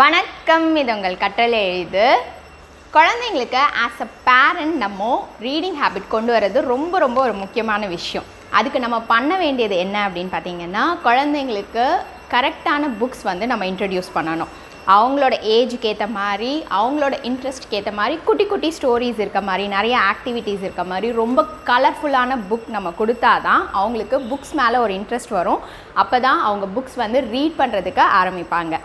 வணக்கம். இது உங்கள் கட்டளை எழுது குழந்தைங்களுக்கு ஆஸ் அ பேரண்ட் நம்ம ரீடிங் ஹேபிட் கொண்டு வர்றது ரொம்ப ரொம்ப ஒரு முக்கியமான விஷயம். அதுக்கு நம்ம பண்ண வேண்டியது என்ன அப்படின்னு பார்த்தீங்கன்னா குழந்தைங்களுக்கு கரெக்டான புக்ஸ் வந்து நம்ம இன்ட்ரடியூஸ் பண்ணணும். அவங்களோட ஏஜுக்கு ஏற்ற மாதிரி அவங்களோட இன்ட்ரெஸ்ட்க்கு ஏற்ற மாதிரி குட்டி குட்டி ஸ்டோரிஸ் இருக்க மாதிரி நிறைய ஆக்டிவிட்டீஸ் இருக்க மாதிரி ரொம்ப கலர்ஃபுல்லான புக் நம்ம கொடுத்தா தான் அவங்களுக்கு புக்ஸ் மேலே ஒரு இன்ட்ரெஸ்ட் வரும். அப்போ தான் அவங்க புக்ஸ் வந்து ரீட் பண்ணுறதுக்கு ஆரம்பிப்பாங்க.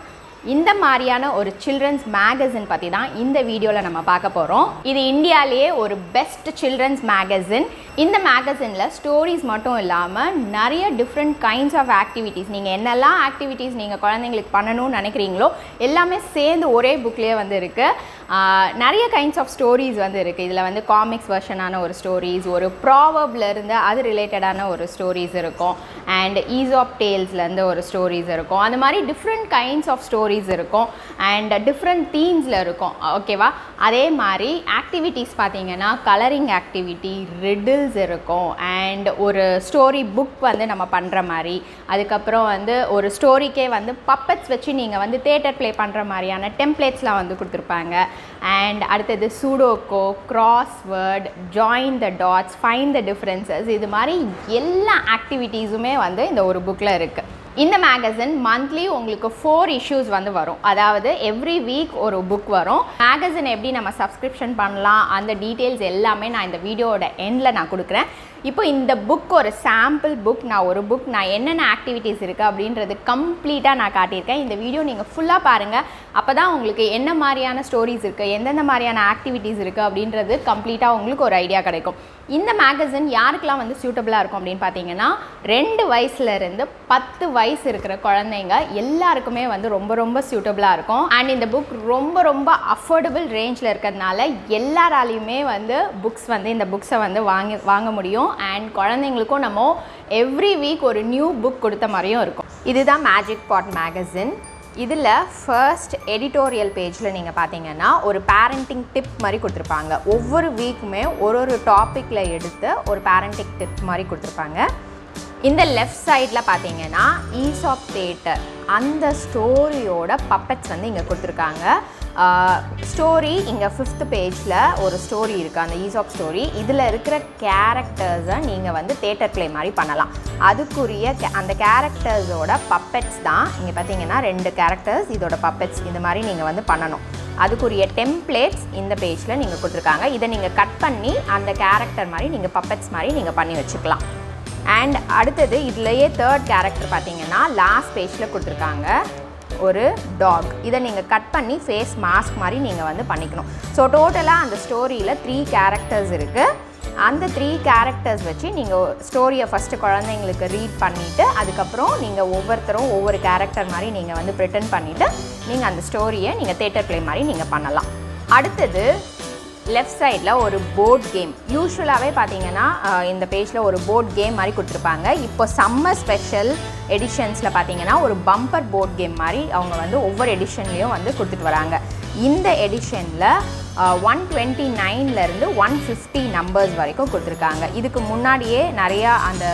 இந்த மாதிரியான ஒரு சில்ட்ரன்ஸ் மேகசின் பற்றி தான் இந்த வீடியோவில் நம்ம பார்க்க போகிறோம் இது இந்தியாவிலேயே ஒரு பெஸ்ட் சில்ட்ரன்ஸ் மேகசின் இந்த மேகசினில் ஸ்டோரிஸ் மட்டும் இல்லாமல் நிறைய டிஃப்ரெண்ட் கைண்ட்ஸ் ஆஃப் ஆக்டிவிட்டீஸ் நீங்கள் என்னெல்லாம் ஆக்டிவிட்டீஸ் நீங்கள் குழந்தைங்களுக்கு பண்ணணும்னு நினைக்கிறீங்களோ எல்லாமே சேர்ந்து ஒரே புக்லேயே வந்து இருக்குது நிறைய கைண்ட்ஸ் ஆஃப் ஸ்டோரிஸ் வந்து இருக்குது இதில் வந்து காமிக்ஸ் வெர்ஷனான ஒரு ஸ்டோரிஸ் ஒரு ப்ராவப்லேருந்து அது ரிலேட்டடான ஒரு ஸ்டோரிஸ் இருக்கும். அண்ட் ஈஸ் ஆஃப் டேல்ஸ்லேருந்து ஒரு ஸ்டோரிஸ் இருக்கும். அந்த மாதிரி டிஃப்ரெண்ட் கைண்ட்ஸ் ஆஃப் ஸ்டோரிஸ் இருக்கும். அண்ட் டிஃப்ரெண்ட் தீம்ஸில் இருக்கும். ஓகேவா அதே மாதிரி ஆக்டிவிட்டீஸ் பார்த்தீங்கன்னா கலரிங் ஆக்டிவிட்டி ரிடில்ஸ் இருக்கும். அண்ட் ஒரு ஸ்டோரி புக் வந்து நம்ம பண்ணுற மாதிரி. அதுக்கப்புறம் வந்து ஒரு ஸ்டோரிக்கே வந்து பப்பட்ஸ் வச்சு நீங்கள் வந்து தேட்டர் ப்ளே பண்ணுற மாதிரியான டெம்ப்ளேட்ஸ்லாம் வந்து கொடுத்துருப்பாங்க. அண்ட் அடுத்தது sudoku crossword join the dots find the differences இது மாதிரி எல்லா ஆக்டிவிட்டீஸுமே வந்து இந்த ஒரு புக்கில் இருக்குது இந்த மேகசின் மந்த்லி உங்களுக்கு ஃபோர் இஷ்யூஸ் வந்து வரும். அதாவது எவ்ரி வீக் ஒரு புக் வரும். மேகசின் எப்படி நம்ம சப்ஸ்கிரிப்ஷன் பண்ணலாம்? அந்த டீட்டெயில்ஸ் எல்லாமே நான் இந்த வீடியோவோட எண்டில் நான் கொடுக்குறேன். இப்போ இந்த புக் ஒரு சாம்பிள் புக் நான் ஒரு புக் நான் என்னென்ன ஆக்டிவிட்டீஸ் இருக்குது அப்படின்றது கம்ப்ளீட்டாக நான் காட்டியிருக்கேன். இந்த வீடியோ நீங்கள் ஃபுல்லாக பாருங்கள் அப்போ தான் உங்களுக்கு என்ன மாதிரியான ஸ்டோரிஸ் இருக்குது எந்தெந்த மாதிரியான ஆக்டிவிட்டீஸ் இருக்குது அப்படின்றது கம்ப்ளீட்டாக உங்களுக்கு ஒரு ஐடியா கிடைக்கும். இந்த மேகசின் யாருக்கெல்லாம் வந்து சூட்டபுளாக இருக்கும் அப்படின்னு பார்த்தீங்கன்னா ரெண்டு வயசுலேருந்து பத்து வயசு இருக்கிற குழந்தைங்க எல்லாருக்குமே வந்து ரொம்ப ரொம்ப சூட்டபுளாக இருக்கும். அண்ட் இந்த புக் ரொம்ப ரொம்ப அஃபோர்டபுள் ரேஞ்சில் இருக்கிறதுனால எல்லாராலையுமே வந்து புக்ஸ் வந்து இந்த புக்ஸை வந்து வாங்கி வாங்க முடியும். அண்ட் குழந்தைங்களுக்கும் நம்ம எவ்ரி வீக் ஒரு நியூ புக் கொடுத்த மாதிரியும் இருக்கும். இதுதான் மேஜிக் பாட் மேகசின் இதில் ஃபர்ஸ்ட் எடிட்டோரியல் பேஜில் நீங்கள் பார்த்தீங்கன்னா ஒரு பேரண்டிங் டிப் மாதிரி கொடுத்துருப்பாங்க. ஒவ்வொரு வீக்குமே ஒரு ஒரு டாப்பிக்கில் எடுத்து ஒரு பேரண்டிங் டிப் மாதிரி கொடுத்துருப்பாங்க. இந்த லெஃப்ட் சைடில் பார்த்தீங்கன்னா ஈஸ் ஆஃப் தேட்டர் அந்த ஸ்டோரியோட பப்பட்ஸ் வந்து இங்கே கொடுத்துருக்காங்க. ஸ்டோரி இங்கே ஃபிஃப்த் பேஜில் ஒரு ஸ்டோரி இருக்குது அந்த ஈஸ் ஆஃப் ஸ்டோரி இதில் இருக்கிற கேரக்டர்ஸை நீங்கள் வந்து தேட்டர் ப்ளே மாதிரி பண்ணலாம். அதுக்குரிய அந்த கேரக்டர்ஸோட பப்பெட்ஸ் தான் இங்கே பார்த்தீங்கன்னா ரெண்டு கேரக்டர்ஸ் இதோட பப்பெட்ஸ் இந்த மாதிரி நீங்கள் வந்து பண்ணணும். அதுக்குரிய டெம்ப்ளேட்ஸ் இந்த பேஜில் நீங்கள் கொடுத்துருக்காங்க. இதை நீங்கள் கட் பண்ணி அந்த கேரக்டர் மாதிரி நீங்கள் பப்பெட்ஸ் மாதிரி நீங்கள் பண்ணி வச்சுக்கலாம். அண்ட் அடுத்தது இதுலேயே தேர்ட் கேரக்டர் பார்த்தீங்கன்னா லாஸ்ட் பேஜில் கொடுத்துருக்காங்க. ஒரு டாக் இதை நீங்கள் கட் பண்ணி ஃபேஸ் மாஸ்க் மாதிரி நீங்கள் வந்து பண்ணிக்கணும். ஸோ டோட்டலாக அந்த ஸ்டோரியில் த்ரீ கேரக்டர்ஸ் இருக்குது அந்த த்ரீ கேரக்டர்ஸ் வச்சு நீங்கள் ஸ்டோரியை ஃபஸ்ட்டு குழந்தைங்களுக்கு ரீட் பண்ணிவிட்டு அதுக்கப்புறம் நீங்கள் ஒவ்வொருத்தரும் ஒவ்வொரு கேரக்டர் மாதிரி நீங்கள் வந்து ப்ரிட்டன் பண்ணிவிட்டு நீங்கள் அந்த ஸ்டோரியை நீங்கள் தேட்டர் ப்ளே மாதிரி நீங்கள் பண்ணலாம். அடுத்தது லெஃப்ட் சைடில் ஒரு போர்ட் கேம் யூஸ்வலாகவே பார்த்தீங்கன்னா இந்த பேஜில் ஒரு போர்ட் கேம் மாதிரி கொடுத்துருப்பாங்க. இப்போ சம்மர் ஸ்பெஷல் எடிஷன்ஸில் பார்த்தீங்கன்னா ஒரு பம்பர் போர்ட் கேம் மாதிரி அவங்க வந்து ஒவ்வொரு எடிஷன்லேயும் வந்து கொடுத்துட்டு வராங்க. இந்த எடிஷனில் ஒன் டுவெண்ட்டி நைன்லேருந்து ஒன் ஃபிஃப்டி நம்பர்ஸ் வரைக்கும் கொடுத்துருக்காங்க. இதுக்கு முன்னாடியே நிறையா அந்த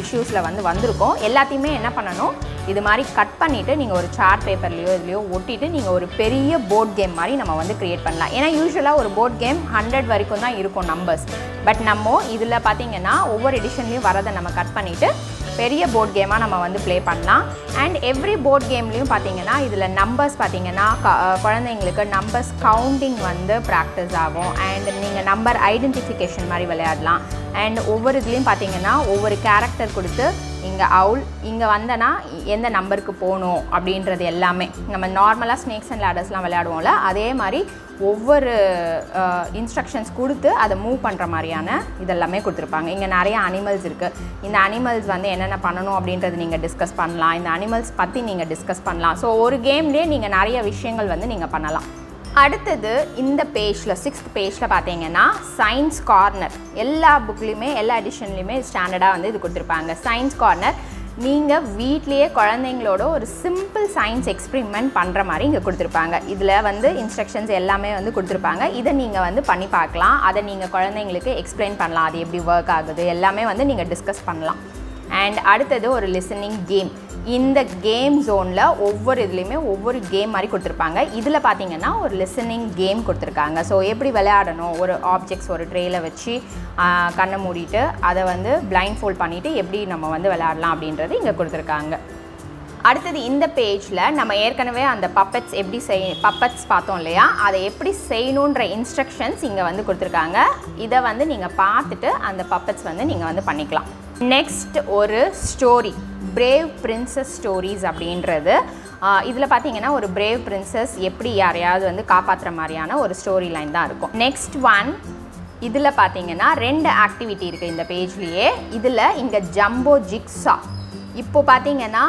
இஷ்யூஸில் வந்து வந்திருக்கும். எல்லாத்தையுமே என்ன பண்ணணும்? இது மாதிரி கட் பண்ணிவிட்டு நீங்கள் ஒரு சார்ட் பேப்பர்லேயோ இதுலையோ ஒட்டிட்டு நீங்கள் ஒரு பெரிய போர்ட் கேம் மாதிரி நம்ம வந்து க்ரியேட் பண்ணலாம். ஏன்னா யூஸ்வலாக ஒரு போர்ட் கேம் ஹண்ட்ரட் வரைக்கும் தான் இருக்கும் நம்பர்ஸ் பட் நம்ம இதில் பார்த்தீங்கன்னா ஒவ்வொரு எடிஷன்லேயும் வரதை நம்ம கட் பண்ணிவிட்டு பெரிய போர்ட் கேமாக நம்ம வந்து ப்ளே பண்ணலாம். அண்ட் எவ்ரி போர்ட் கேம்லேயும் பார்த்தீங்கன்னா இதில் நம்பர்ஸ் பார்த்தீங்கன்னா குழந்தைங்களுக்கு நம்பர்ஸ் கவுண்டிங் வந்து ப்ராக்டிஸ் ஆகும். அண்ட் நீங்கள் நம்பர் ஐடென்டிஃபிகேஷன் மாதிரி விளையாடலாம். அண்ட் ஒவ்வொரு இதுலேயும் பார்த்தீங்கன்னா ஒவ்வொரு கேரக்டர் கொடுத்து இங்கே அவுல் இங்கே வந்தனா எந்த நம்பருக்கு போகணும் அப்படின்றது எல்லாமே. நம்ம நார்மலாக ஸ்னேக்ஸ் அண்ட் லேடர்ஸ்லாம் விளையாடுவோம்ல அதே மாதிரி ஒவ்வொரு இன்ஸ்ட்ரக்ஷன்ஸ் கொடுத்து அதை மூவ் பண்ணுற மாதிரியான இதெல்லாமே கொடுத்துருப்பாங்க. இங்கே நிறைய அனிமல்ஸ் இருக்குது இந்த அனிமல்ஸ் வந்து என்னென்ன பண்ணணும் அப்படின்றது நீங்கள் டிஸ்கஸ் பண்ணலாம். இந்த அனிமல்ஸ் பற்றி நீங்கள் டிஸ்கஸ் பண்ணலாம். ஸோ ஒரு கேம்லேயே நீங்கள் நிறைய விஷயங்கள் வந்து நீங்கள் பண்ணலாம். அடுத்தது இந்த பேஜில் சிக்ஸ்த் பேஜில் பார்த்தீங்கன்னா சயின்ஸ் கார்னர் எல்லா புக்லேயுமே எல்லா எடிஷன்லேயுமே ஸ்டாண்டர்டாக வந்து இது கொடுத்துருப்பாங்க. சயின்ஸ் கார்னர் நீங்கள் வீட்லேயே குழந்தைங்களோட ஒரு சிம்பிள் சயின்ஸ் எக்ஸ்பிரிமெண்ட் பண்ணுற மாதிரி இங்கே கொடுத்துருப்பாங்க. இதில் வந்து இன்ஸ்ட்ரக்ஷன்ஸ் எல்லாமே வந்து கொடுத்துருப்பாங்க. இதை நீங்கள் வந்து பண்ணி பார்க்கலாம். அதை நீங்கள் குழந்தைங்களுக்கு எக்ஸ்பிளைன் பண்ணலாம். அது எப்படி ஒர்க் ஆகுது? எல்லாமே வந்து நீங்கள் டிஸ்கஸ் பண்ணலாம். அண்ட் அடுத்தது ஒரு லிசனிங் கேம் இந்த கேம் ஜோனில் ஒவ்வொரு இதுலேயுமே ஒவ்வொரு கேம் மாதிரி கொடுத்துருப்பாங்க. இதில் பார்த்தீங்கன்னா ஒரு லிசனிங் கேம் கொடுத்துருக்காங்க. ஸோ எப்படி விளையாடணும்? ஒரு ஆப்ஜெக்ட்ஸ் ஒரு ட்ரேயில் வச்சு கண்ணை மூடிட்டு அதை வந்து பிளைண்ட் ஃபோல்ட் பண்ணிவிட்டு எப்படி நம்ம வந்து விளையாடலாம் அப்படின்றது இங்கே கொடுத்துருக்காங்க. அடுத்தது இந்த பேஜில் நம்ம ஏற்கனவே அந்த பப்பட்ஸ் எப்படி செய் பப்பட்ஸ் பார்த்தோம் இல்லையா? அதை எப்படி செய்யணுன்ற இன்ஸ்ட்ரக்ஷன்ஸ் இங்கே வந்து கொடுத்துருக்காங்க. இதை வந்து நீங்கள் பார்த்துட்டு அந்த பப்பட்ஸ் வந்து நீங்கள் வந்து பண்ணிக்கலாம். நெக்ஸ்ட் ஒரு ஸ்டோரி பிரேவ் பிரின்சஸ் ஸ்டோரிஸ் அப்படின்றது. இதில் பார்த்தீங்கன்னா ஒரு பிரேவ் பிரின்சஸ் எப்படி யாரையாவது வந்து காப்பாற்றுற மாதிரியான ஒரு ஸ்டோரி லைன் தான் இருக்கும். நெக்ஸ்ட் ஒன் இதில் பார்த்தீங்கன்னா ரெண்டு ஆக்டிவிட்டி இருக்குது இந்த பேஜ்லேயே இதில் இங்கே ஜம்போ ஜிக்ஸா இப்போ பார்த்தீங்கன்னா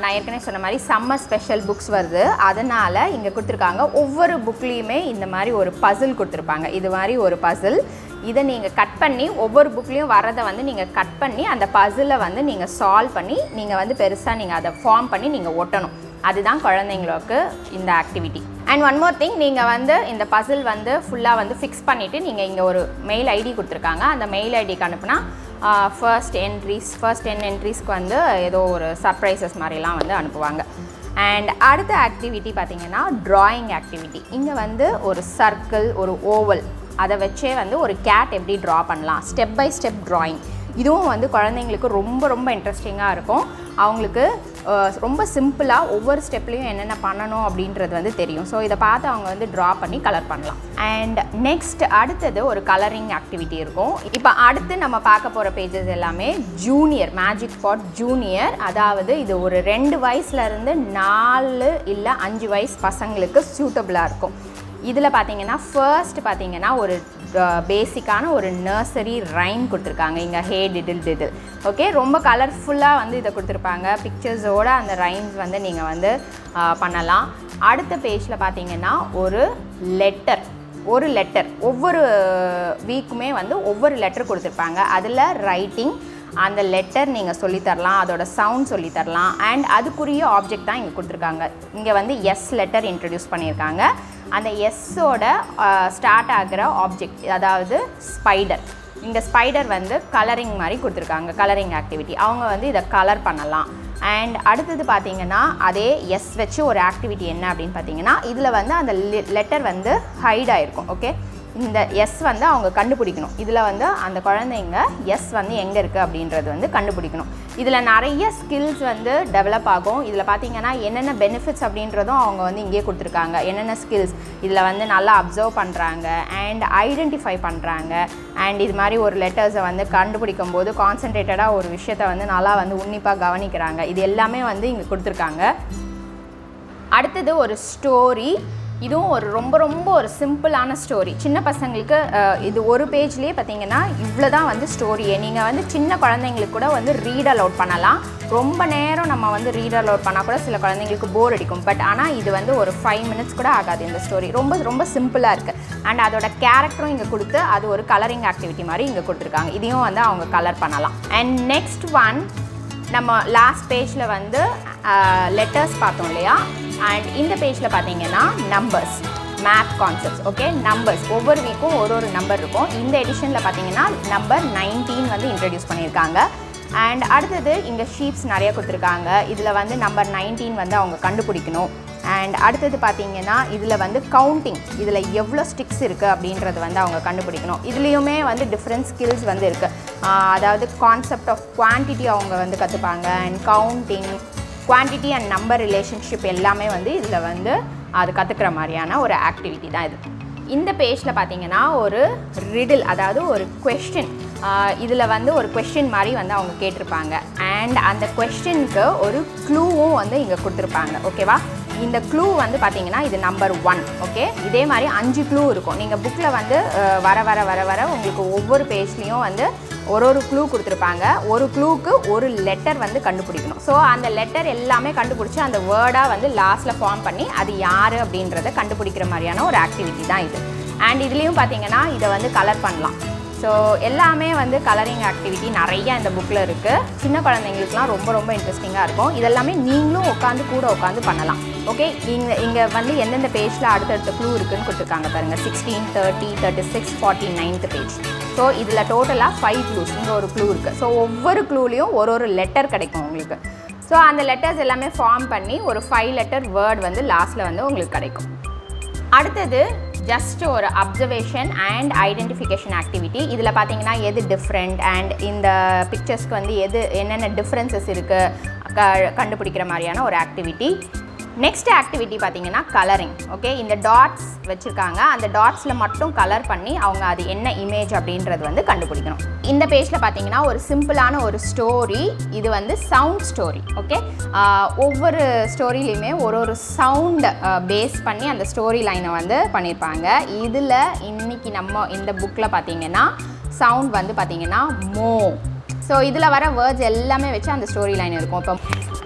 நான் ஏற்கனவே சொன்ன மாதிரி சம்மர் ஸ்பெஷல் புக்ஸ் வருது. அதனால் இங்கே கொடுத்துருக்காங்க. ஒவ்வொரு புக்லேயுமே இந்த மாதிரி ஒரு பசில் கொடுத்துருப்பாங்க. இது மாதிரி ஒரு பசில் இதை நீங்கள் கட் பண்ணி ஒவ்வொரு புக்லேயும் வரதை வந்து நீங்கள் கட் பண்ணி அந்த பசிலை வந்து நீங்கள் சால்வ் பண்ணி நீங்கள் வந்து பெருசாக நீங்கள் அதை ஃபார்ம் பண்ணி நீங்கள் ஒட்டணும். அதுதான் குழந்தைங்களுக்கு இந்த activity and one more thing நீங்கள் வந்து இந்த பசில் வந்து ஃபுல்லாக வந்து ஃபிக்ஸ் பண்ணிவிட்டு நீங்கள் இங்கே ஒரு மெயில் ஐடி கொடுத்துருக்காங்க. அந்த மெயில் ஐடிக்கு அனுப்புனா ஃபர்ஸ்ட் என்ட்ரிஸ் ஃபர்ஸ்ட் டென் என்ட்ரிஸ்க்கு வந்து ஏதோ ஒரு சர்ப்ரைசஸ் மாதிரிலாம் வந்து அனுப்புவாங்க. அண்ட் அடுத்த ஆக்டிவிட்டி பார்த்தீங்கன்னா ட்ராயிங் ஆக்டிவிட்டி இங்கே வந்து ஒரு சர்க்கிள் ஒரு ஓவல் அதை வச்சே வந்து ஒரு கேட் எப்படி ட்ரா பண்ணலாம்? ஸ்டெப் பை ஸ்டெப் ட்ராயிங் இதுவும் வந்து குழந்தைங்களுக்கு ரொம்ப ரொம்ப இன்ட்ரெஸ்டிங்காக இருக்கும். அவங்களுக்கு ரொம்ப சிம்பிளாக ஒவ்வொரு ஸ்டெப்லேயும் என்னென்ன பண்ணணும் அப்படின்றது வந்து தெரியும். ஸோ இதை பார்த்து அவங்க வந்து ட்ரா பண்ணி கலர் பண்ணலாம். அண்ட் நெக்ஸ்ட் அடுத்தது ஒரு கலரிங் ஆக்டிவிட்டி இருக்கும். இப்போ அடுத்து நம்ம பார்க்க போகிற பேஜஸ் எல்லாமே ஜூனியர் மேஜிக் ஃபார் ஜூனியர் அதாவது இது ஒரு ரெண்டு வயசுலேருந்து நாலு இல்லை அஞ்சு வயசு பசங்களுக்கு சூட்டபுளாக இருக்கும். இதில் பார்த்தீங்கன்னா ஃபர்ஸ்ட் பார்த்தீங்கன்னா ஒரு பேசிக்கான ஒரு நர்சரி ரைம் கொடுத்துருக்காங்க. இங்கே ஹே டிடில் டிடில். ஓகே ரொம்ப கலர்ஃபுல்லாக வந்து இதை கொடுத்துருப்பாங்க. பிக்சர்ஸோட அந்த ரைம்ஸ் வந்து நீங்கள் வந்து பண்ணலாம். அடுத்த பேஜில் பார்த்தீங்கன்னா ஒரு லெட்டர் ஒரு லெட்டர் ஒவ்வொரு வீக்குமே வந்து ஒவ்வொரு லெட்டர் கொடுத்துருப்பாங்க. அதில் ரைட்டிங் அந்த லெட்டர் நீங்கள் சொல்லித்தரலாம் அதோட சவுண்ட் சொல்லித்தரலாம் அண்ட் அதுக்குரிய ஆப்ஜெக்ட் தான் இங்கே கொடுத்துருக்காங்க. இங்கே வந்து எஸ் லெட்டர் இன்ட்ரடியூஸ் பண்ணியிருக்காங்க. அந்த எஸ்ஸோட ஸ்டார்ட் ஆகிற ஆப்ஜெக்ட் அதாவது ஸ்பைடர் இந்த ஸ்பைடர் வந்து கலரிங் மாதிரி கொடுத்துருக்காங்க கலரிங் ஆக்டிவிட்டி அவங்க வந்து இதை கலர் பண்ணலாம். அண்ட் அடுத்தது பார்த்தீங்கன்னா அதே எஸ் வச்சு ஒரு ஆக்டிவிட்டி என்ன அப்படின்னு பார்த்தீங்கன்னா இதில் வந்து அந்த லெட்டர் வந்து ஹைட் ஆகிருக்கும் ஓகே இந்த எஸ் வந்து அவங்க கண்டுபிடிக்கணும். இதில் வந்து அந்த குழந்தைங்க எஸ் வந்து எங்கே இருக்குது அப்படின்றது வந்து கண்டுபிடிக்கணும். இதில் நிறைய ஸ்கில்ஸ் வந்து டெவலப் ஆகும். இதில் பார்த்தீங்கன்னா என்னென்ன பெனிஃபிட்ஸ் அப்படின்றதும் அவங்க வந்து இங்கேயே கொடுத்துருக்காங்க. என்னென்ன ஸ்கில்ஸ் இதில் வந்து நல்லா அப்சர்வ் பண்ணுறாங்க அண்ட் ஐடென்டிஃபை பண்ணுறாங்க அண்ட் இது மாதிரி ஒரு லெட்டர்ஸை வந்து கண்டுபிடிக்கும் போது கான்சன்ட்ரேட்டடாக ஒரு விஷயத்தை வந்து நல்லா வந்து உன்னிப்பாக கவனிக்கிறாங்க. இது எல்லாமே வந்து இங்கே கொடுத்துருக்காங்க. அடுத்தது ஒரு ஸ்டோரி இதுவும் ஒரு ரொம்ப ரொம்ப ஒரு சிம்பிளான ஸ்டோரி சின்ன பசங்களுக்கு இது ஒரு பேஜ்லேயே பார்த்தீங்கன்னா இவ்வளோ தான் வந்து ஸ்டோரியே நீங்கள் வந்து சின்ன குழந்தைங்களுக்கு கூட வந்து ரீட் அலவுட் பண்ணலாம். ரொம்ப நேரம் நம்ம வந்து ரீட் அலவுட் பண்ணால் கூட சில குழந்தைங்களுக்கு போர் அடிக்கும். பட் ஆனால் இது வந்து ஒரு ஃபைவ் மினிட்ஸ் கூட ஆகாது இந்த ஸ்டோரி ரொம்ப ரொம்ப சிம்பிளாக இருக்குது அண்ட் அதோட கேரக்டரும் இங்கே கொடுத்து அது ஒரு கலரிங் ஆக்டிவிட்டி மாதிரி இங்கே கொடுத்துருக்காங்க. இதையும் வந்து அவங்க கலர் பண்ணலாம். அண்ட் நெக்ஸ்ட் ஒன் நம்ம லாஸ்ட் பேஜில் வந்து லெட்டர்ஸ் பார்த்தோம் இல்லையா? அண்ட் இந்த பேஜில் பார்த்தீங்கன்னா numbers map concepts okay numbers ஒவ்வொரு வீக்கும் ஒரு ஒரு நம்பர் இருக்கும். இந்த எடிஷனில் பார்த்தீங்கன்னா நம்பர் நைன்டீன் வந்து இன்ட்ரடியூஸ் பண்ணியிருக்காங்க. அண்ட் அடுத்தது இங்கே ஷீட்ஸ் நிறைய கொடுத்துருக்காங்க. இதில் வந்து நம்பர் நைன்டீன் வந்து அவங்க கண்டுபிடிக்கணும். அண்ட் அடுத்தது பார்த்தீங்கன்னா இதில் வந்து கவுண்டிங் இதில் எவ்வளோ ஸ்டிக்ஸ் இருக்குது அப்படின்றது வந்து அவங்க கண்டுபிடிக்கணும். இதுலேயுமே வந்து டிஃப்ரெண்ட் ஸ்கில்ஸ் வந்து இருக்குது அதாவது கான்செப்ட் ஆஃப் குவான்டிட்டி அவங்க வந்து கற்றுப்பாங்க and counting quantity and number relationship எல்லாமே வந்து இதில் வந்து அது கற்றுக்கிற மாதிரியான ஒரு ஆக்டிவிட்டி தான் இது. இந்த பேஜில் பார்த்தீங்கன்னா ஒரு ரிடில் அதாவது ஒரு கொஸ்டின் இதில் வந்து ஒரு கொஸ்டின் மாதிரி வந்து அவங்க கேட்டிருப்பாங்க. அண்ட் அந்த கொஸ்டினுக்கு ஒரு க்ளூவும் வந்து இங்கே கொடுத்துருப்பாங்க. ஓகேவா இந்த க்ளூ வந்து பார்த்தீங்கன்னா இது நம்பர் ஒன் ஓகே இதே மாதிரி அஞ்சு க்ளூ இருக்கும். நீங்கள் புக்கில் வந்து வர வர வர வர உங்களுக்கு ஒவ்வொரு பேஜ்லேயும் வந்து ஒரு ஒரு க்ளூ கொடுத்துருப்பாங்க. ஒரு க்ளூக்கு ஒரு லெட்டர் வந்து கண்டுபிடிக்கணும். ஸோ அந்த லெட்டர் எல்லாமே கண்டுபிடிச்சி அந்த வேர்டாக வந்து லாஸ்ட்டில் ஃபார்ம் பண்ணி அது யார் அப்படின்றத கண்டுபிடிக்கிற மாதிரியான ஒரு ஆக்டிவிட்டி தான் இது. அண்ட் இதுலேயும் பார்த்தீங்கன்னா இதை வந்து கலர் பண்ணலாம். ஸோ எல்லாமே வந்து கலரிங் ஆக்டிவிட்டி நிறைய இந்த புக்கில் இருக்குது சின்ன குழந்தைங்களுக்குலாம் ரொம்ப ரொம்ப இன்ட்ரெஸ்டிங்காக இருக்கும். இதெல்லாமே நீங்களும் உட்காந்து கூட உட்காந்து பண்ணலாம். ஓகே இங்கே இங்கே வந்து எந்தெந்த பேஜில் அடுத்தடுத்த க்ளூ இருக்குதுன்னு கொடுத்துருக்காங்க பாருங்கள் sixteen thirty thirty six forty ninth page so இதில் டோட்டலாக ஃபைவ் க்ளூஸ் இங்கே ஒரு க்ளூ இருக்குது ஸோ ஒவ்வொரு க்ளூலையும் ஒரு ஒரு லெட்டர் கிடைக்கும் உங்களுக்கு. ஸோ அந்த லெட்டர்ஸ் எல்லாமே ஃபார்ம் பண்ணி ஒரு ஃபைவ் லெட்டர் வேர்ட் வந்து லாஸ்ட்டில் வந்து உங்களுக்கு கிடைக்கும். அடுத்தது ஜஸ்ட் ஒரு அப்சர்வேஷன் அண்ட் ஐடென்டிஃபிகேஷன் ஆக்டிவிட்டி இதில் பார்த்தீங்கன்னா எது டிஃப்ரெண்ட் அண்ட் இந்த பிக்சர்ஸ்க்கு வந்து எது என்னென்ன டிஃப்ரென்சஸ் இருக்குது க கண்டுபிடிக்கிற மாதிரியான ஒரு ஆக்டிவிட்டி நெக்ஸ்ட் ஆக்டிவிட்டி பார்த்தீங்கன்னா கலரிங் ஓகே இந்த டாட்ஸ் வச்சுருக்காங்க. அந்த டாட்ஸில் மட்டும் கலர் பண்ணி அவங்க அது என்ன இமேஜ் அப்படின்றது வந்து கண்டுபிடிக்கணும். இந்த பேஜில் பார்த்தீங்கன்னா ஒரு சிம்பிளான ஒரு ஸ்டோரி இது வந்து சவுண்ட் ஸ்டோரி ஓகே ஒவ்வொரு ஸ்டோரிலையுமே ஒரு ஒரு சவுண்ட் பேஸ் பண்ணி அந்த ஸ்டோரி லைனை வந்து பண்ணியிருப்பாங்க இதில் இன்னைக்கு நம்ம இந்த புக்கில் பார்த்தீங்கன்னா சவுண்ட் வந்து பார்த்தீங்கன்னா மோ ஸோ இதில் வர வேர்ட்ஸ் எல்லாமே வச்சு அந்த ஸ்டோரி லைன் இருக்கும். இப்போ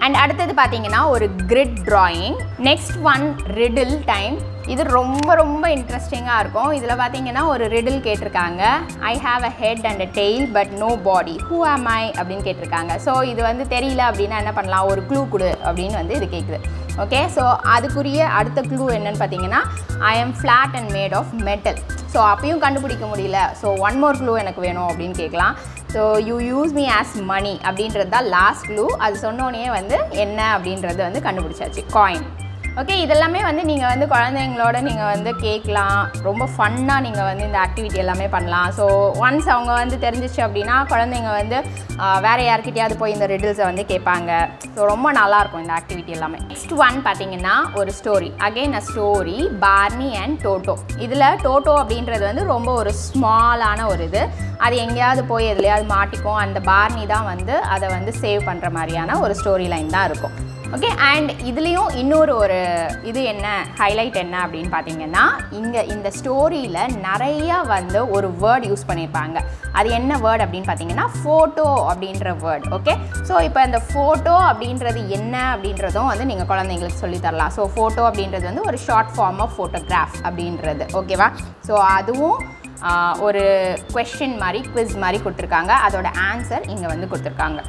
அண்ட் அடுத்தது பார்த்தீங்கன்னா ஒரு grid drawing next one riddle time இது ரொம்ப ரொம்ப இன்ட்ரெஸ்டிங்காக இருக்கும். இதில் பார்த்தீங்கன்னா ஒரு ரிடில் கேட்டிருக்காங்க. I have a head and a tail but no body who am I அப்படின்னு கேட்டிருக்காங்க. ஸோ இது வந்து தெரியல அப்படின்னா என்ன பண்ணலாம்? ஒரு க்ளூ கொடு அப்படின்னு வந்து இது கேட்குது ஓகே ஸோ அதுக்குரிய அடுத்த க்ளூ என்னன்னு பார்த்தீங்கன்னா I am flat and made of metal so அப்பயும் கண்டுபிடிக்க முடியல. ஸோ ஒன் மோர் க்ளூ எனக்கு வேணும் அப்படின்னு கேட்கலாம் so you use me as money அப்படின்றது தான் லாஸ்ட் க்ளூ அது சொன்னோடனே வந்து என்ன அப்படின்றது வந்து கண்டுபிடிச்சாச்சு. காயின் ஓகே இதெல்லாமே வந்து நீங்கள் வந்து குழந்தைங்களோட நீங்கள் வந்து கேட்கலாம். ரொம்ப ஃபன்னாக நீங்கள் வந்து இந்த ஆக்டிவிட்டி எல்லாமே பண்ணலாம். ஸோ ஒன்ஸ் அவங்க வந்து தெரிஞ்சிச்சு அப்படின்னா குழந்தைங்க வந்து வேறு வேற யார்கிட்டயாவது போய் இந்த ரிடில்ஸை வந்து கேட்பாங்க. ஸோ ரொம்ப நல்லாயிருக்கும் இந்த ஆக்டிவிட்டி எல்லாமே. நெக்ஸ்ட் ஒன் பார்த்தீங்கன்னா ஒரு story again a story Barney and Toto இதில் டோட்டோ அப்படின்றது வந்து ரொம்ப ஒரு ஸ்மாலான ஒரு இது. அது எங்கேயாவது போய் எதுலையாவது மாட்டிக்கும். அந்த பார்னி தான் வந்து அதை வந்து சேவ் பண்ணுற மாதிரியான ஒரு ஸ்டோரி லைன் தான் இருக்கும். ஓகே அண்ட் இதுலேயும் இன்னொரு ஒரு இது என்ன ஹைலைட் என்ன அப்படின்னு பார்த்தீங்கன்னா இங்கே இந்த ஸ்டோரியில் நிறையா வந்து ஒரு வேர்ட் யூஸ் பண்ணியிருப்பாங்க அது என்ன வேர்ட் அப்படின்னு பார்த்தீங்கன்னா ஃபோட்டோ அப்படின்ற வேர்ட் ஓகே ஸோ இப்போ இந்த ஃபோட்டோ அப்படின்றது என்ன அப்படின்றதும் வந்து நீங்கள் குழந்தைங்களுக்கு சொல்லித் தரலாம். ஸோ ஃபோட்டோ அப்படின்றது வந்து ஒரு ஷார்ட் ஃபார்ம் ஆஃப் ஃபோட்டோகிராஃப் அப்படின்றது ஓகேவா ஸோ அதுவும் ஒரு கொஷின் மாதிரி குவிஸ் மாதிரி கொடுத்துருக்காங்க. அதோட ஆன்சர் இங்கே வந்து கொடுத்துருக்காங்க.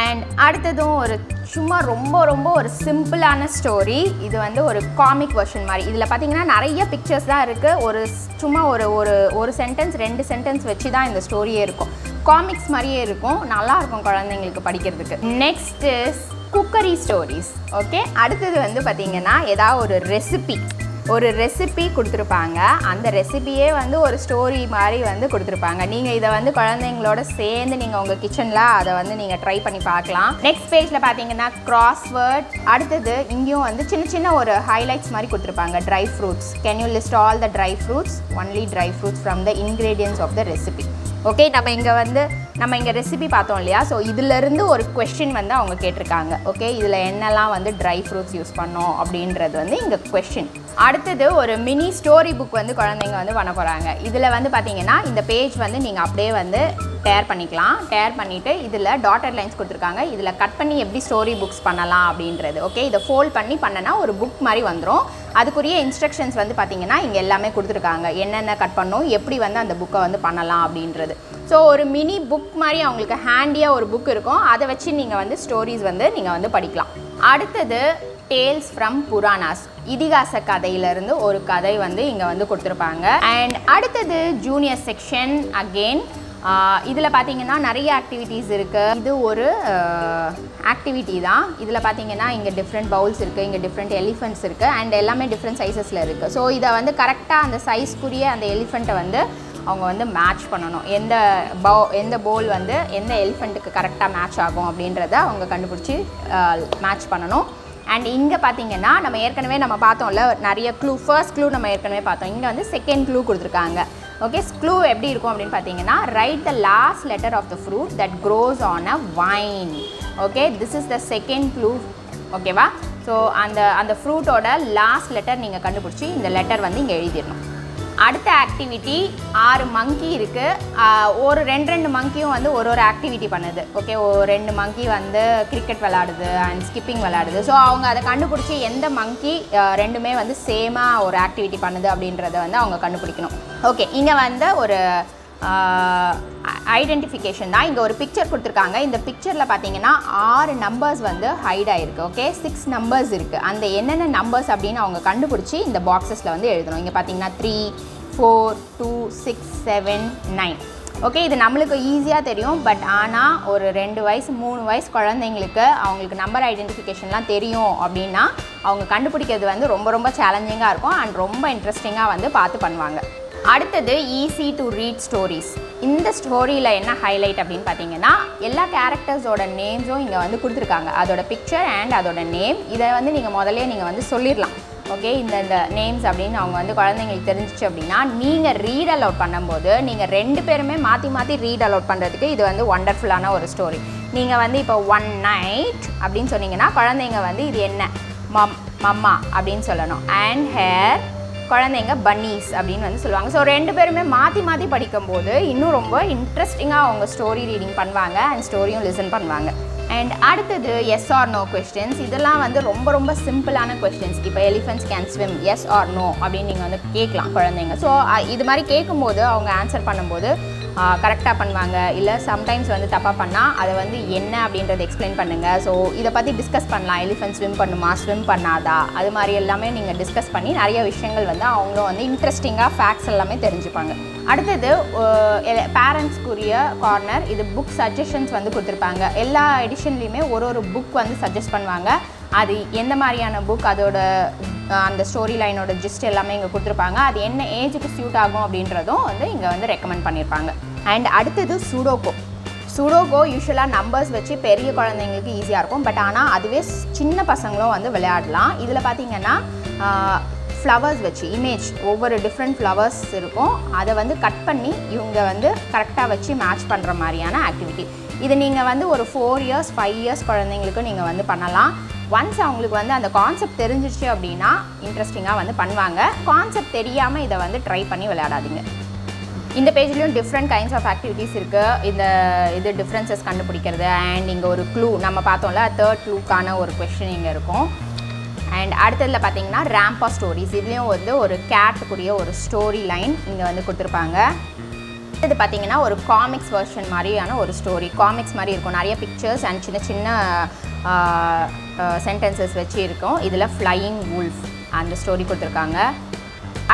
அண்ட் அடுத்ததும் ஒரு சும்மா ரொம்ப ரொம்ப ஒரு சிம்பிளான ஸ்டோரி இது வந்து ஒரு காமிக் வெர்ஷன் மாதிரி. இதில் பார்த்தீங்கன்னா நிறைய பிக்சர்ஸ் தான் இருக்குது ஒரு சும்மா ஒரு ஒரு ஒரு சென்டென்ஸ் ரெண்டு சென்டென்ஸ் வச்சு தான் இந்த ஸ்டோரியே இருக்கும். காமிக்ஸ் மாதிரியே இருக்கும். நல்லா இருக்கும் குழந்தைங்களுக்கு படிக்கிறதுக்கு. நெக்ஸ்ட் குக்கரி ஸ்டோரிஸ் ஓகே அடுத்தது வந்து பார்த்தீங்கன்னா ஏதாவது ஒரு ரெசிபி ஒரு ரெசிபி கொடுத்துருப்பாங்க. அந்த ரெசிபியே வந்து ஒரு ஸ்டோரி மாதிரி வந்து கொடுத்துருப்பாங்க. நீங்கள் இதை வந்து குழந்தைங்களோட சேர்ந்து நீங்கள் உங்கள் கிச்சனில் அதை வந்து நீங்கள் ட்ரை பண்ணி பார்க்கலாம். நெக்ஸ்ட் பேஜில் பார்த்தீங்கன்னா கிராஸ்வேர்ட் அடுத்தது இங்கேயும் வந்து சின்ன சின்ன ஒரு ஹைலைட்ஸ் மாதிரி கொடுத்துருப்பாங்க. Dry fruits can you list all the dry fruits only dry fruits from the ingredients of the recipe okay நம்ம இங்கே வந்து நம்ம இங்கே ரெசிபி பார்த்தோம் இல்லையா? ஸோ இதிலிருந்து ஒரு கொஷின் வந்து அவங்க கேட்டிருக்காங்க. ஓகே இதில் என்னெல்லாம் வந்து ட்ரை ஃப்ரூட்ஸ் யூஸ் பண்ணோம் அப்படின்றது வந்து இங்கே கொஷின் அடுத்தது ஒரு மினி ஸ்டோரி புக் வந்து குழந்தைங்க வந்து பண்ண போகிறாங்க இதில் வந்து பார்த்தீங்கன்னா இந்த பேஜ் வந்து நீங்கள் அப்படியே வந்து டேர் பண்ணிக்கலாம். டேர் பண்ணிவிட்டு இதில் டாட்டர் லைன்ஸ் கொடுத்துருக்காங்க. இதில் கட் பண்ணி எப்படி ஸ்டோரி புக்ஸ் பண்ணலாம் அப்படின்றது. ஓகே இதை ஃபோல்ட் பண்ணி பண்ணனா ஒரு புக் மாதிரி வந்துடும் அதுக்குரிய இன்ஸ்ட்ரக்ஷன்ஸ் வந்து பார்த்தீங்கன்னா இங்கே எல்லாமே கொடுத்துருக்காங்க. என்னென்ன கட் பண்ணணும் எப்படி வந்து அந்த புக்கை வந்து பண்ணலாம் அப்படின்றது. ஸோ ஒரு மினி புக் மாதிரி அவங்களுக்கு ஹேண்டியாக ஒரு புக் இருக்கும். அதை வச்சு நீங்கள் வந்து ஸ்டோரிஸ் வந்து நீங்கள் வந்து படிக்கலாம். அடுத்தது டேல்ஸ் ஃப்ரம் புராணாஸ் இதிகாச கதையிலிருந்து ஒரு கதை வந்து இங்கே வந்து கொடுத்துருப்பாங்க. அண்ட் அடுத்தது ஜூனியர் செக்ஷன் அகெயின் இதில் பார்த்தீங்கன்னா நிறைய ஆக்டிவிட்டீஸ் இருக்குது இது ஒரு ஆக்டிவிட்டி தான். இதில் பார்த்தீங்கன்னா இங்கே டிஃப்ரெண்ட் பவுல்ஸ் இருக்குது இங்கே டிஃப்ரெண்ட் எலிஃபெண்ட்ஸ் இருக்குது அண்ட் எல்லாமே டிஃப்ரெண்ட் சைஸஸில் இருக்குது ஸோ இதை வந்து கரெக்டாக அந்த சைஸ்க்குரிய அந்த எலிஃபெண்ட்டை வந்து அவங்க வந்து மேட்ச் பண்ணணும். எந்த பவு எந்த பவுல் வந்து எந்த எலிஃபெண்ட்டுக்கு கரெக்டாக மேட்ச் ஆகும் அப்படின்றத அவங்க கண்டுபிடிச்சி மேட்ச் பண்ணணும். அண்ட் இங்கே பார்த்தீங்கன்னா நம்ம ஏற்கனவே நம்ம பார்த்தோம்ல நிறைய க்ளூ ஃபர்ஸ்ட் க்ளூ நம்ம ஏற்கனவே பார்த்தோம். இங்கே வந்து செகண்ட் க்ளூ கொடுத்துருக்காங்க. ஓகே ஸ்க்ளூ எப்படி இருக்கும் அப்படின்னு பார்த்தீங்கன்னா right the last letter of the fruit that grows on a vine okay this is the second clue ஓகேவா ஸோ அந்த அந்த ஃப்ரூட்டோட லாஸ்ட் லெட்டர் நீங்கள் கண்டுபிடிச்சி இந்த லெட்டர் வந்து இங்கே எழுதிடணும். அடுத்த ஆக்டிவிட்டி ஆறு மங்கி இருக்குது ஒரு ரெண்டு ரெண்டு மங்கியும் வந்து ஒரு ஒரு ஆக்டிவிட்டி பண்ணுது. ஓகே ஒரு ரெண்டு மங்கி வந்து கிரிக்கெட் விளாடுது அண்ட் ஸ்கிப்பிங் விளாடுது ஸோ அவங்க அதை கண்டுபிடிச்சி எந்த மங்கி ரெண்டுமே வந்து சேமாக ஒரு ஆக்டிவிட்டி பண்ணுது அப்படின்றத வந்து அவங்க கண்டுபிடிக்கணும். ஓகே இங்கே வந்து ஒரு ஐடென்டிஃபிகேஷன் தான் இங்கே ஒரு பிக்சர் கொடுத்துருக்காங்க. இந்த பிக்சரில் பார்த்தீங்கன்னா ஆறு நம்பர்ஸ் வந்து ஹைட் ஆயிருக்கு ஓகே சிக்ஸ் நம்பர்ஸ் இருக்குது அந்த என்னென்ன நம்பர்ஸ் அப்படின்னு அவங்க கண்டுபிடிச்சி இந்த பாக்ஸஸில் வந்து எழுதணும். இங்கே பார்த்தீங்கன்னா three four two six seven nine okay இது நம்மளுக்கு ஈஸியாக தெரியும். பட் ஆனால் ஒரு ரெண்டு வயசு மூணு வயசு குழந்தைங்களுக்கு அவங்களுக்கு நம்பர் ஐடென்டிஃபிகேஷன்லாம் தெரியும் அப்படின்னா அவங்க கண்டுபிடிக்கிறது வந்து ரொம்ப ரொம்ப சேலஞ்சிங்காக இருக்கும். அண்ட் ரொம்ப இன்ட்ரெஸ்டிங்காக வந்து பார்த்து பண்ணுவாங்க. அடுத்தது ஈஸி டு ரீட் ஸ்டோரிஸ் இந்த ஸ்டோரியில் என்ன ஹைலைட் அப்படின்னு பார்த்தீங்கன்னா எல்லா கேரக்டர்ஸோட நேம்ஸும் இங்கே வந்து கொடுத்துருக்காங்க. அதோட பிக்சர் அண்ட் அதோட நேம் இதை வந்து நீங்கள் முதல்ல நீங்கள் வந்து சொல்லிடலாம். ஓகே இந்த இந்த நேம்ஸ் அப்படின்னு அவங்க வந்து குழந்தைங்களுக்கு தெரிஞ்சிச்சு அப்படின்னா நீங்கள் ரீட் அலவுட் பண்ணும்போது நீங்கள் ரெண்டு பேருமே மாற்றி மாற்றி ரீட் அலவுட் பண்ணுறதுக்கு இது வந்து ஒண்டர்ஃபுல்லான ஒரு ஸ்டோரி நீங்கள் வந்து இப்போ ஒன் நைட் அப்படின்னு சொன்னீங்கன்னா குழந்தைங்க வந்து இது என்ன? மம் மம்மா அப்படின்னு சொல்லணும். அண்ட் ஹேர் குழந்தைங்க பன்னீஸ் அப்படின்னு வந்து சொல்லுவாங்க. ஸோ ரெண்டு பேருமே மாற்றி மாற்றி படிக்கும்போது இன்னும் ரொம்ப இன்ட்ரெஸ்டிங்காக அவங்க ஸ்டோரி ரீடிங் பண்ணுவாங்க அண்ட் ஸ்டோரியும் லிசன் பண்ணுவாங்க. அண்ட் அடுத்தது எஸ் ஆர் நோ கொஸ்டின்ஸ் இதெல்லாம் வந்து ரொம்ப ரொம்ப சிம்பிளான கொஸ்டின்ஸ் இப்போ elephants can swim yes or no அப்படின்னு நீங்கள் வந்து கேட்கலாம் குழந்தைங்க. ஸோ இது மாதிரி கேட்கும்போது அவங்க ஆன்சர் பண்ணும்போது கரெக்டாக பண்ணுவாங்க. இல்லை சம்டைம்ஸ் வந்து தப்பாக பண்ணால் அதை வந்து என்ன அப்படின்றத எக்ஸ்பிளைன் பண்ணுங்கள் ஸோ இதை பற்றி டிஸ்கஸ் பண்ணலாம். எலிஃபென்ட் ஸ்விம் பண்ணுமா? ஸ்விம் பண்ணாதா? அது மாதிரி எல்லாமே நீங்கள் டிஸ்கஸ் பண்ணி நிறைய விஷயங்கள் வந்து அவங்களும் வந்து இன்ட்ரெஸ்டிங்காக ஃபேக்ட்ஸ் எல்லாமே தெரிஞ்சுப்பாங்க. அடுத்தது பேரண்ட்ஸ்க்குரிய கார்னர் இது புக் சஜஷன்ஸ் வந்து கொடுத்துருப்பாங்க. எல்லா எடிஷன்லேயுமே ஒரு ஒரு புக் வந்து சஜஸ்ட் பண்ணுவாங்க. அது எந்த மாதிரியான புக் அதோட அந்த ஸ்டோரி லைனோட ஜிஸ்ட் எல்லாமே இங்கே கொடுத்துருப்பாங்க. அது என்ன ஏஜுக்கு சூட் ஆகும் அப்படின்றதும் வந்து இங்கே வந்து ரெக்கமெண்ட் பண்ணியிருப்பாங்க அண்ட் அடுத்தது சுடோகோ சுடோகோ யூஸ்வலாக நம்பர்ஸ் வச்சு பெரிய குழந்தைங்களுக்கு ஈஸியாக இருக்கும். பட் ஆனால் அதுவே ஸ்- சின்ன பசங்களும் வந்து விளையாடலாம். இதில் பார்த்தீங்கன்னா ஃப்ளவர்ஸ் வச்சு இமேஜ் ஒவ்வொரு டிஃப்ரெண்ட் ஃப்ளவர்ஸ் இருக்கும். அதை வந்து கட் பண்ணி இவங்க வந்து கரெக்டாக வச்சு மேட்ச் பண்ணுற மாதிரியான ஆக்டிவிட்டி இது நீங்கள் வந்து ஒரு ஃபோர் இயர்ஸ் ஃபைவ் இயர்ஸ் குழந்தைங்களுக்கு நீங்கள் வந்து பண்ணலாம். ஒன்ஸ் அவங்களுக்கு வந்து அந்த கான்செப்ட் தெரிஞ்சிருச்சு அப்படின்னா இன்ட்ரெஸ்டிங்காக வந்து பண்ணுவாங்க. கான்செப்ட் தெரியாமல் இதை வந்து ட்ரை பண்ணி விளையாடாதீங்க. இந்த பேஜ்லேயும் டிஃப்ரெண்ட் கைண்ட்ஸ் ஆஃப் ஆக்டிவிட்டீஸ் இருக்குது இந்த இது டிஃப்ரென்சஸ் கண்டுபிடிக்கிறது. அண்ட் இங்கே ஒரு க்ளூ நம்ம பார்த்தோம்ல தேர்ட் க்ளூக்கான ஒரு கொஷின் இங்கே இருக்கும். அண்ட் அடுத்ததில் பார்த்தீங்கன்னா ரேம்பா ஸ்டோரிஸ் இதுலேயும் வந்து ஒரு கேட்டுக்குரிய ஒரு ஸ்டோரி லைன் இங்கே வந்து கொடுத்துருப்பாங்க. இது பார்த்தீங்கன்னா ஒரு காமிக்ஸ் வெர்ஷன் மாதிரியான ஒரு ஸ்டோரி காமிக்ஸ் மாதிரி இருக்கும். நிறைய பிக்சர்ஸ் அண்ட் சின்ன சின்ன சென்டென்சஸ் வச்சு இருக்கும். இதில் ஃப்ளையிங் வூல்ஃப் அந்த ஸ்டோரி கொடுத்துருக்காங்க.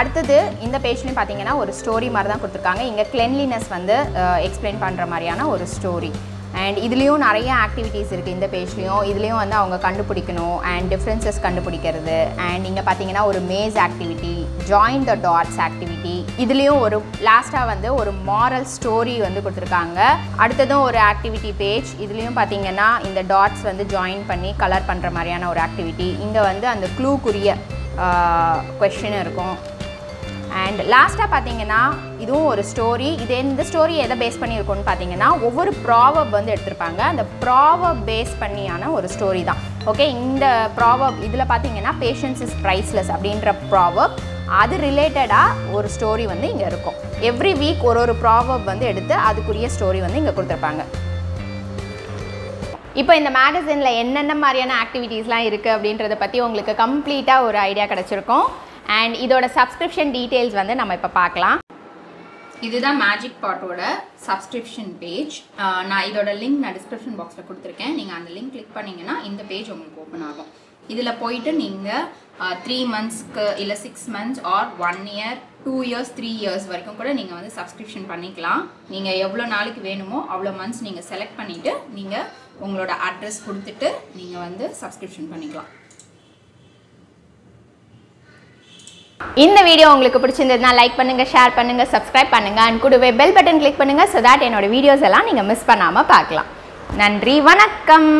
அடுத்தது இந்த பேஜ்லேயும் பார்த்தீங்கன்னா ஒரு ஸ்டோரி மாதிரி தான் கொடுத்துருக்காங்க. இங்கே கிளென்லினஸ் வந்து எக்ஸ்பிளைன் பண்ணுற மாதிரியான ஒரு ஸ்டோரி அண்ட் இதுலேயும் நிறைய ஆக்டிவிட்டீஸ் இருக்குது இந்த பேஜ்லேயும் இதுலேயும் வந்து அவங்க கண்டுபிடிக்கணும் அண்ட் டிஃப்ரென்சஸ் கண்டுபிடிக்கிறது. அண்ட் இங்கே பார்த்தீங்கன்னா ஒரு maze activity join the dots activity இதுலேயும் ஒரு லாஸ்ட்டாக வந்து ஒரு மாரல் ஸ்டோரி வந்து கொடுத்துருக்காங்க. அடுத்ததும் ஒரு ஆக்டிவிட்டி பேஜ் இதுலேயும் பார்த்தீங்கன்னா இந்த டாட்ஸ் வந்து ஜாயின் பண்ணி கலர் பண்ணுற மாதிரியான ஒரு ஆக்டிவிட்டி இங்கே வந்து அந்த க்ளூக்குரிய கொஷின் இருக்கும். அண்ட் லாஸ்ட்டாக பார்த்தீங்கன்னா இதுவும் ஒரு ஸ்டோரி இது இந்த ஸ்டோரி எதை பேஸ் பண்ணியிருக்கோன்னு பார்த்தீங்கன்னா ஒவ்வொரு ப்ராவப் வந்து எடுத்திருப்பாங்க. அந்த ப்ராவப் பேஸ் பண்ணியான ஒரு ஸ்டோரி தான். ஓகே இந்த ப்ராவப் இதில் பார்த்தீங்கன்னா பேஷன்ஸ் இஸ் ப்ரைஸ்லெஸ் அப்படின்ற ப்ராவப் அது ரிலேட்டடாக ஒரு ஸ்டோரி வந்து இங்கே இருக்கும். எவ்ரி வீக் ஒரு ஒரு ப்ராவப் வந்து எடுத்து அதுக்குரிய ஸ்டோரி வந்து இங்கே கொடுத்துருப்பாங்க. இப்போ இந்த மேகசினில் என்னென்ன மாதிரியான ஆக்டிவிட்டீஸ்லாம் இருக்குது அப்படின்றத பற்றி உங்களுக்கு கம்ப்ளீட்டாக ஒரு ஐடியா கிடச்சிருக்கும். அண்ட் இதோட சப்ஸ்கிரிப்ஷன் டீட்டெயில்ஸ் வந்து நம்ம இப்போ பார்க்கலாம். இதுதான் மேஜிக் பாட்டோட சப்ஸ்கிரிப்ஷன் பேஜ் நான் இதோட லிங்க் நான் டிஸ்கிரிப்ஷன் பாக்ஸில் கொடுத்துருக்கேன். நீங்கள் அந்த லிங்க் கிளிக் பண்ணிங்கன்னா இந்த பேஜ் உங்களுக்கு ஓப்பன் ஆகும். இதில் போயிட்டு நீங்கள் த்ரீ மந்த்ஸ்க்கு இல்லை six months or one year two years three years வரைக்கும் கூட நீங்கள் வந்து சப்ஸ்கிரிப்ஷன் பண்ணிக்கலாம். நீங்கள் எவ்வளோ நாளைக்கு வேணுமோ அவ்வளோ மந்த்ஸ் நீங்கள் செலக்ட் பண்ணிவிட்டு நீங்கள் உங்களோட அட்ரஸ் கொடுத்துட்டு நீங்கள் வந்து சப்ஸ்கிரிப்ஷன் பண்ணிக்கலாம். இந்த வீடியோ உங்களுக்கு பிடிச்சிருந்ததுனா லைக் பண்ணுங்கள் ஷேர் பண்ணுங்கள் சப்ஸ்கிரைப் பண்ணுங்க அண்ட் கூடவே பெல் பட்டன் கிளிக் பண்ணுங்க ஸோ தட் என்னோட வீடியோஸ் எல்லாம் நீங்கள் மிஸ் பண்ணாமல் பார்க்கலாம். நன்றி வணக்கம்.